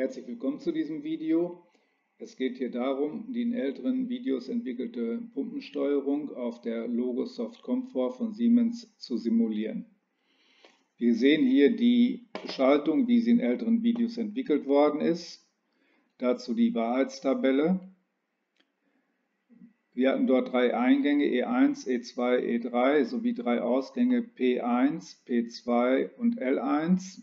Herzlich willkommen zu diesem Video. Es geht hier darum, die in älteren Videos entwickelte Pumpensteuerung auf der Logosoft Comfort von Siemens zu simulieren. Wir sehen hier die Schaltung, wie sie in älteren Videos entwickelt worden ist. Dazu die Wahrheitstabelle. Wir hatten dort drei Eingänge E1, E2, E3 sowie drei Ausgänge P1, P2 und L1.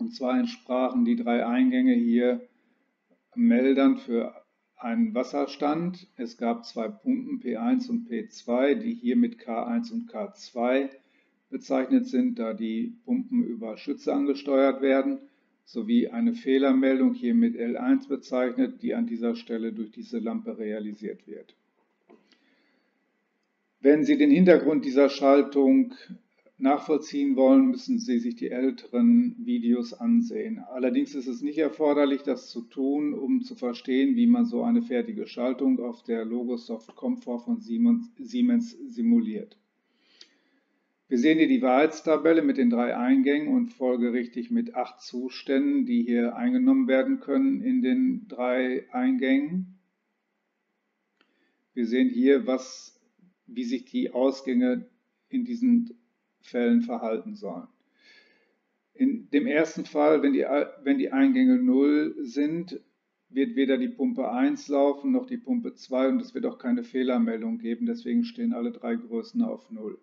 Und zwar entsprachen die drei Eingänge hier Meldern für einen Wasserstand. Es gab zwei Pumpen P1 und P2, die hier mit K1 und K2 bezeichnet sind, da die Pumpen über Schütze angesteuert werden, sowie eine Fehlermeldung hier mit L1 bezeichnet, die an dieser Stelle durch diese Lampe realisiert wird. Wenn Sie den Hintergrund dieser Schaltung nachvollziehen wollen, müssen Sie sich die älteren Videos ansehen. Allerdings ist es nicht erforderlich, das zu tun, um zu verstehen, wie man so eine fertige Schaltung auf der Logosoft Comfort von Siemens simuliert. Wir sehen hier die Wahrheitstabelle mit den drei Eingängen und folgerichtig mit acht Zuständen, die hier eingenommen werden können in den drei Eingängen. Wir sehen hier, was, wie sich die Ausgänge in diesen Fällen verhalten sollen. In dem ersten Fall, wenn die, wenn die Eingänge 0 sind, wird weder die Pumpe 1 laufen noch die Pumpe 2 und es wird auch keine Fehlermeldung geben, deswegen stehen alle drei Größen auf 0.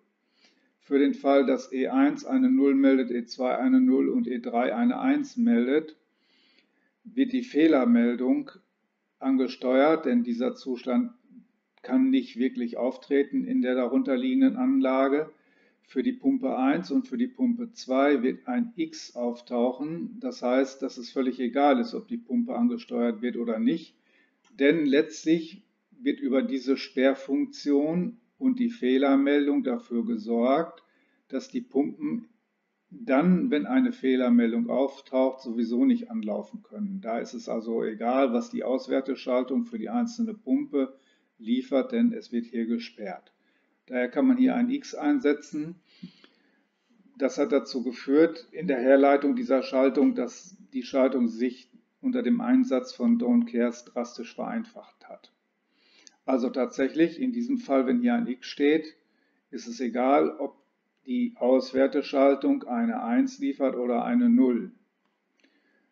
Für den Fall, dass E1 eine 0 meldet, E2 eine 0 und E3 eine 1 meldet, wird die Fehlermeldung angesteuert, denn dieser Zustand kann nicht wirklich auftreten in der darunterliegenden Anlage. Für die Pumpe 1 und für die Pumpe 2 wird ein X auftauchen. Das heißt, dass es völlig egal ist, ob die Pumpe angesteuert wird oder nicht. Denn letztlich wird über diese Sperrfunktion und die Fehlermeldung dafür gesorgt, dass die Pumpen dann, wenn eine Fehlermeldung auftaucht, sowieso nicht anlaufen können. Da ist es also egal, was die Auswerteschaltung für die einzelne Pumpe liefert, denn es wird hier gesperrt. Daher kann man hier ein X einsetzen. Das hat dazu geführt in der Herleitung dieser Schaltung, dass die Schaltung sich unter dem Einsatz von Don't Cares drastisch vereinfacht hat. Also tatsächlich, in diesem Fall, wenn hier ein X steht, ist es egal, ob die Auswerteschaltung eine 1 liefert oder eine 0.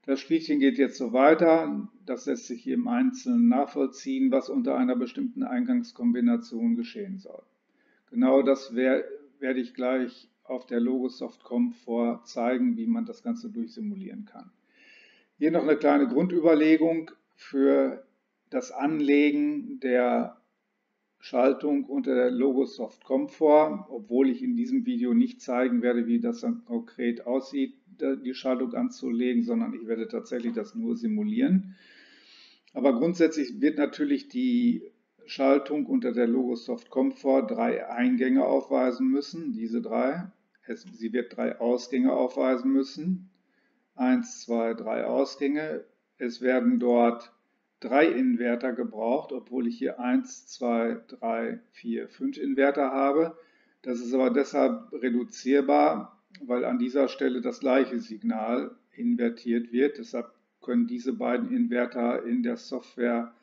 Das Spielchen geht jetzt so weiter. Das lässt sich hier im Einzelnen nachvollziehen, was unter einer bestimmten Eingangskombination geschehen soll. Genau das werde ich gleich auf der Logosoft Comfort zeigen, wie man das Ganze durchsimulieren kann. Hier noch eine kleine Grundüberlegung für das Anlegen der Schaltung unter der Logosoft Comfort, obwohl ich in diesem Video nicht zeigen werde, wie das dann konkret aussieht, die Schaltung anzulegen, sondern ich werde tatsächlich das nur simulieren. Aber grundsätzlich wird natürlich die Schaltung unter der Logosoft Comfort drei Eingänge aufweisen müssen, diese drei. Es, sie wird drei Ausgänge aufweisen müssen. Eins, zwei, drei Ausgänge. Es werden dort drei Inverter gebraucht, obwohl ich hier 1, 2, 3, 4, 5 Inverter habe. Das ist aber deshalb reduzierbar, weil an dieser Stelle das gleiche Signal invertiert wird. Deshalb können diese beiden Inverter in der Software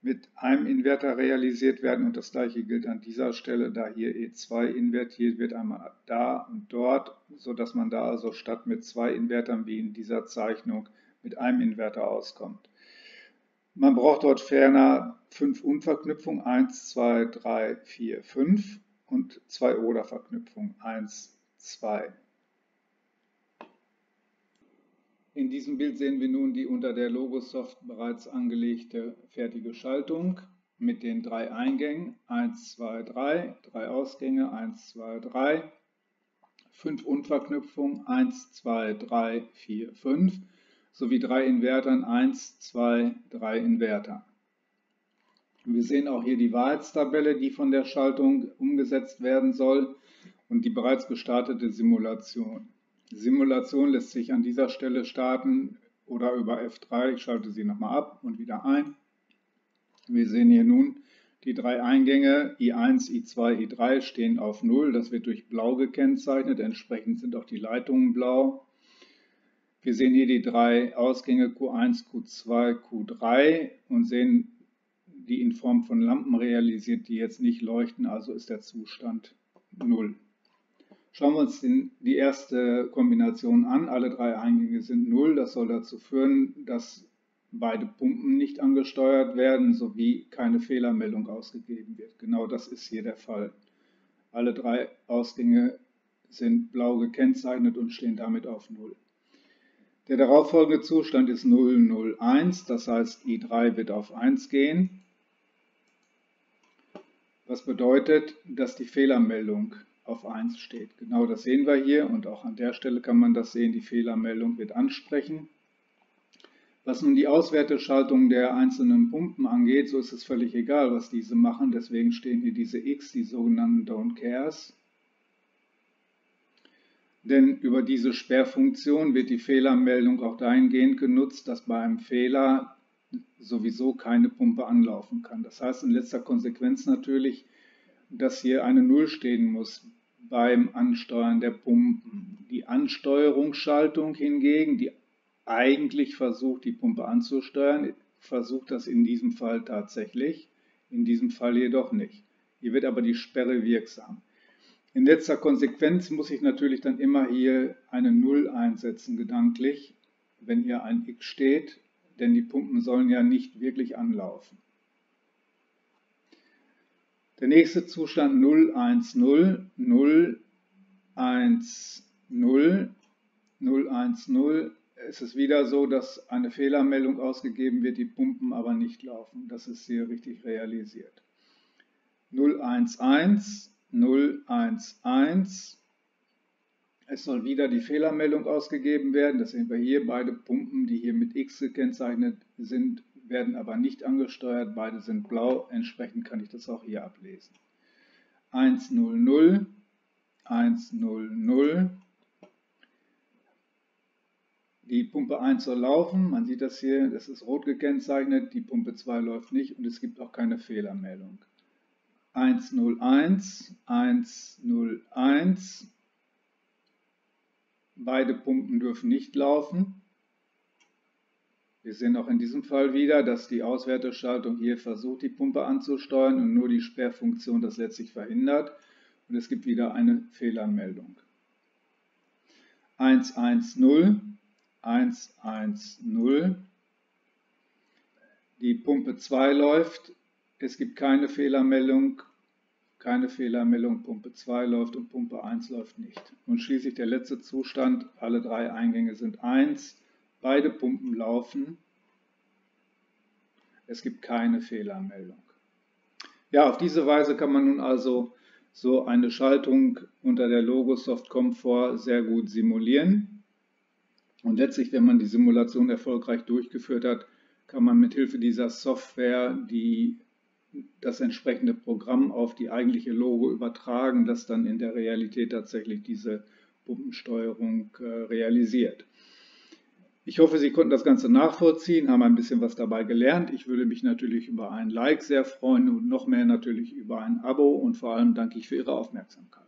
mit einem Inverter realisiert werden und das gleiche gilt an dieser Stelle, da hier E2 invertiert wird, einmal da und dort, sodass man da also statt mit zwei Invertern wie in dieser Zeichnung mit einem Inverter auskommt. Man braucht dort ferner fünf Unverknüpfungen, 1, 2, 3, 4, 5 und zwei Oder-Verknüpfungen, 1, 2. In diesem Bild sehen wir nun die unter der Logosoft bereits angelegte fertige Schaltung mit den drei Eingängen 1, 2, 3, drei Ausgänge 1, 2, 3, fünf Unverknüpfungen 1, 2, 3, 4, 5 sowie drei Invertern 1, 2, 3 Inverter. Wir sehen auch hier die Wahrheitstabelle, die von der Schaltung umgesetzt werden soll und die bereits gestartete Simulation. Die Simulation lässt sich an dieser Stelle starten oder über F3. Ich schalte sie nochmal ab und wieder ein. Wir sehen hier nun die drei Eingänge I1, I2, I3 stehen auf 0. Das wird durch blau gekennzeichnet. Entsprechend sind auch die Leitungen blau. Wir sehen hier die drei Ausgänge Q1, Q2, Q3 und sehen die in Form von Lampen realisiert, die jetzt nicht leuchten, also ist der Zustand 0. Schauen wir uns die erste Kombination an. Alle drei Eingänge sind 0. Das soll dazu führen, dass beide Pumpen nicht angesteuert werden sowie keine Fehlermeldung ausgegeben wird. Genau das ist hier der Fall. Alle drei Ausgänge sind blau gekennzeichnet und stehen damit auf 0. Der darauffolgende Zustand ist 001, das heißt I3 wird auf 1 gehen. Was bedeutet, dass die Fehlermeldung auf 1 steht. Genau das sehen wir hier und auch an der Stelle kann man das sehen, die Fehlermeldung wird ansprechen. Was nun die Auswerteschaltung der einzelnen Pumpen angeht, so ist es völlig egal, was diese machen. Deswegen stehen hier diese X, die sogenannten Don't Cares. Denn über diese Sperrfunktion wird die Fehlermeldung auch dahingehend genutzt, dass bei einem Fehler sowieso keine Pumpe anlaufen kann. Das heißt in letzter Konsequenz natürlich, dass hier eine Null stehen muss beim Ansteuern der Pumpen. Die Ansteuerungsschaltung hingegen, die eigentlich versucht, die Pumpe anzusteuern, versucht das in diesem Fall tatsächlich, in diesem Fall jedoch nicht. Hier wird aber die Sperre wirksam. In letzter Konsequenz muss ich natürlich dann immer hier eine Null einsetzen, gedanklich, wenn hier ein X steht, denn die Pumpen sollen ja nicht wirklich anlaufen. Der nächste Zustand 0, 1, 0, 0, 1, 0, 0, 1, 0. Es ist wieder so, dass eine Fehlermeldung ausgegeben wird, die Pumpen aber nicht laufen. Das ist hier richtig realisiert. 0, 1, 1, 0, 1, 1. Es soll wieder die Fehlermeldung ausgegeben werden. Das sehen wir hier. Beide Pumpen, die hier mit X gekennzeichnet sind, werden aber nicht angesteuert, beide sind blau, entsprechend kann ich das auch hier ablesen. 1, 0, 0, 1, 0, 0. Die Pumpe 1 soll laufen, man sieht das hier, das ist rot gekennzeichnet, die Pumpe 2 läuft nicht und es gibt auch keine Fehlermeldung. 1, 0, 1, 1, 0, 1. Beide Pumpen dürfen nicht laufen. Wir sehen auch in diesem Fall wieder, dass die Auswerteschaltung hier versucht, die Pumpe anzusteuern und nur die Sperrfunktion das letztlich verhindert. Und es gibt wieder eine Fehlermeldung. 110, 110. Die Pumpe 2 läuft. Es gibt keine Fehlermeldung. Keine Fehlermeldung, Pumpe 2 läuft und Pumpe 1 läuft nicht. Und schließlich der letzte Zustand, alle drei Eingänge sind 1. Beide Pumpen laufen. Es gibt keine Fehlermeldung. Ja, auf diese Weise kann man nun also so eine Schaltung unter der Logosoft Comfort sehr gut simulieren. Und letztlich, wenn man die Simulation erfolgreich durchgeführt hat, kann man mit Hilfe dieser Software die, das entsprechende Programm auf die eigentliche Logo übertragen, das dann in der Realität tatsächlich diese Pumpensteuerung äh, realisiert. Ich hoffe, Sie konnten das Ganze nachvollziehen, haben ein bisschen was dabei gelernt. Ich würde mich natürlich über ein Like sehr freuen und noch mehr natürlich über ein Abo und vor allem danke ich für Ihre Aufmerksamkeit.